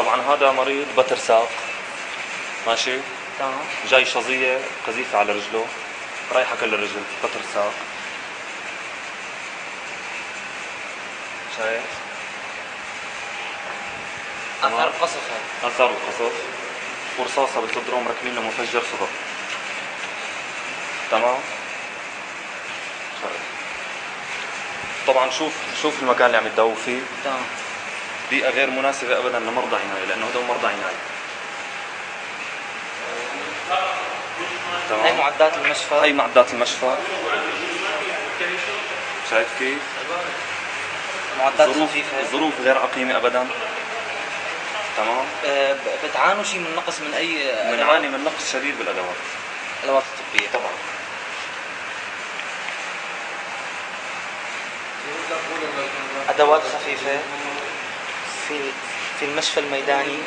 طبعا هذا مريض بتر ساق ماشي؟ تمام. جاي شظية قذيفة على رجله رايحة كل الرجل بتر ساق شايف؟ أثر القصف اثار القصف. ورصاصة بالصدر مركبين له مفجر صدر. تمام؟ شايف طبعا شوف شوف المكان اللي عم يتداووا فيه. تمام. بيئة غير مناسبة ابدا لمرضى عناية لأنه هدول مرضى عناية تمام. معدات المشفى. هاي معدات المشفى. شايف كيف؟ معدات ظروف خفيفة. ظروف غير عقيمة ابدا. تمام. ب- بتعانوا شيء من نقص من أي بنعاني من نقص شديد بالأدوات. الأدوات الطبية. طبعا. أدوات خفيفة. في في المشفى الميداني.